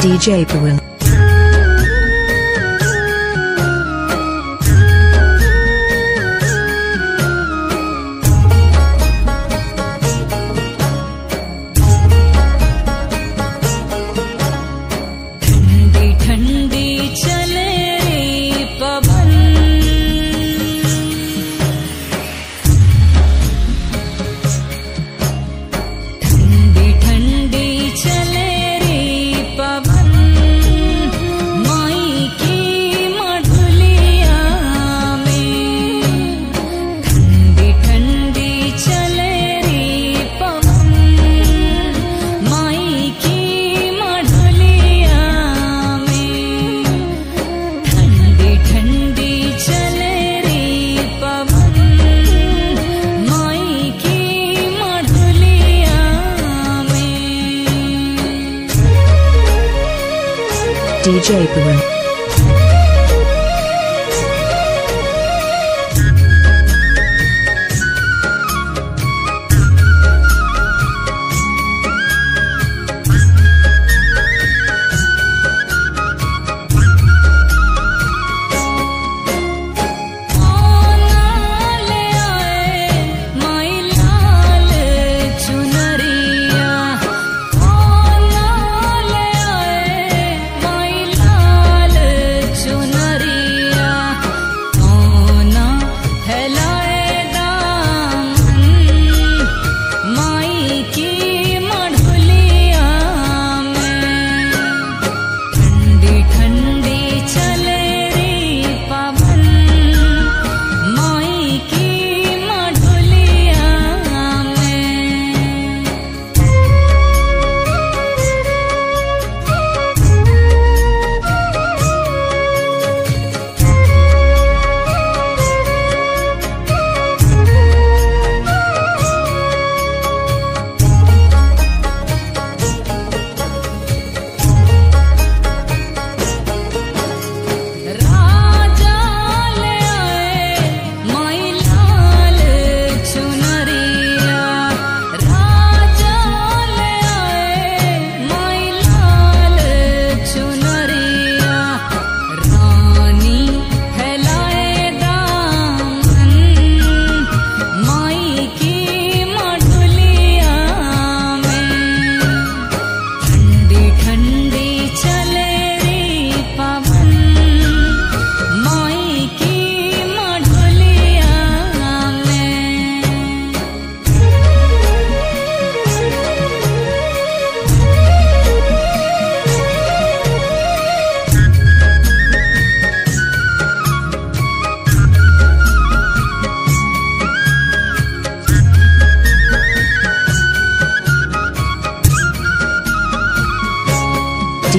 DJ Perwin. Pawin.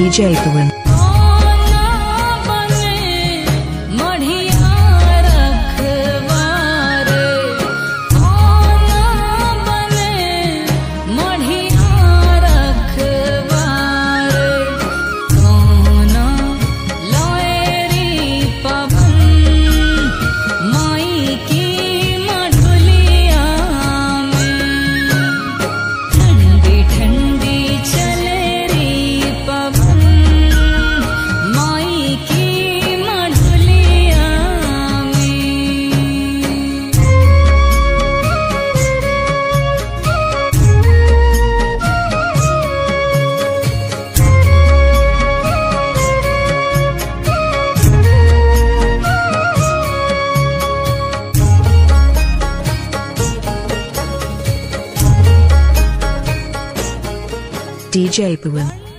DJ Pawin. DJ Pawin.